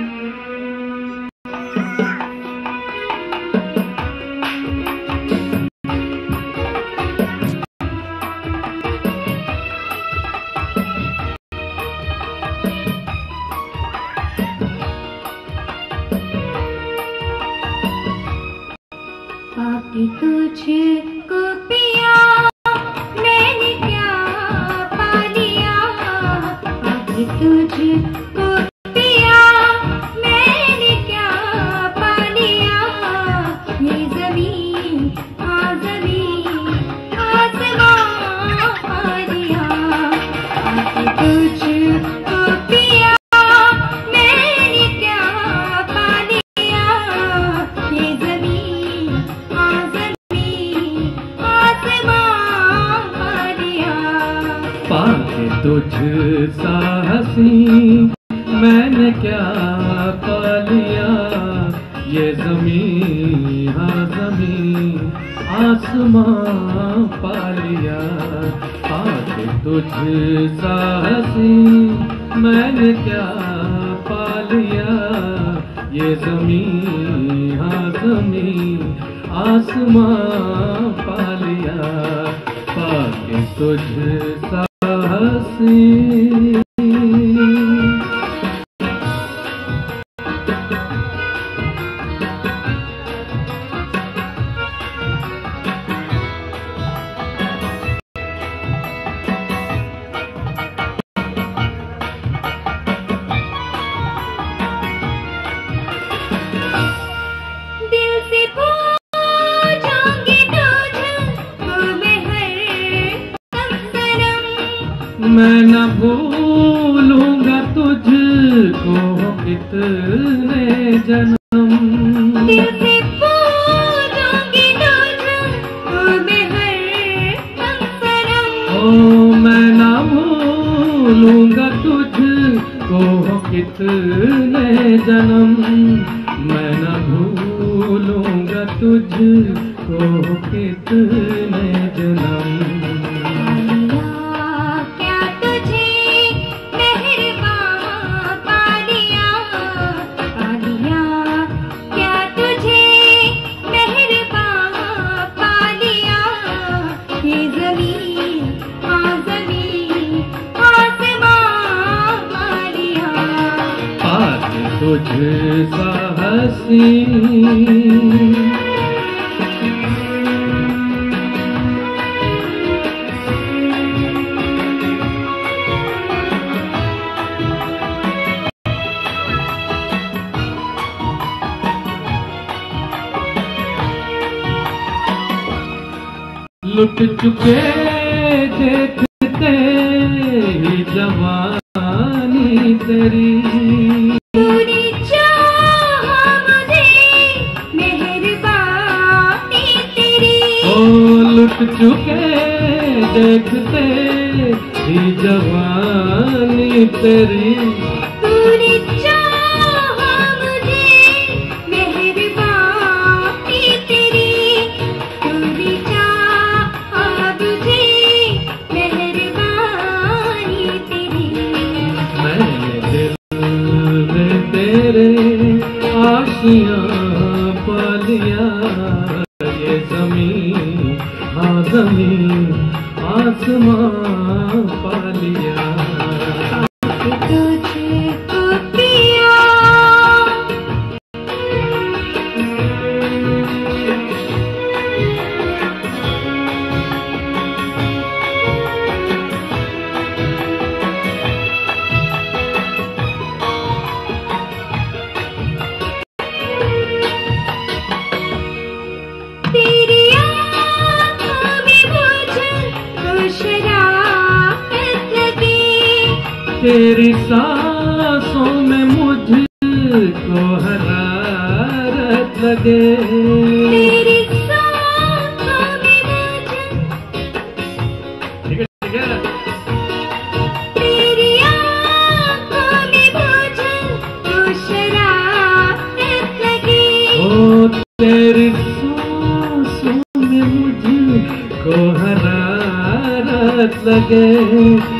Thank you. तुझ हसी, मैंने क्या पा लिया? ये ज़मीन हाँ ज़मीन, आसमां पा लिया। पाके तुझ सा हसी, मैंने क्या पा लिया? ये ज़मीन हाँ ज़मीन, आसमां पा लिया। पाके तुझ सा हसी मैं न भूलूँगा तुझको कितने जन्म। ओ मैं न भूलूँगा तुझको कितने जन्म। मैं न भूलूँगा तुझको कितने जन्म। तुझ हसी। लुट चुके देखते ही जवानी तेरी। चुके देखते ही जवानी तेरी हाँ तेरी सांसों में मुझको हरारत लगे। तेरी सांसों में में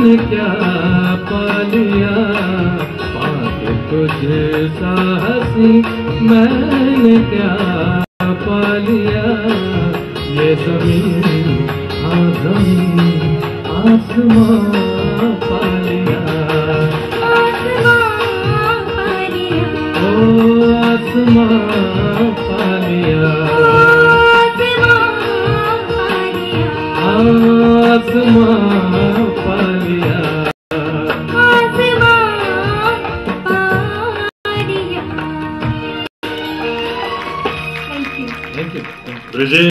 क्या पालिया? पाके तुझे साहस मैंने क्या पालिया? ये ज़मीन आ ज़मीन आसमान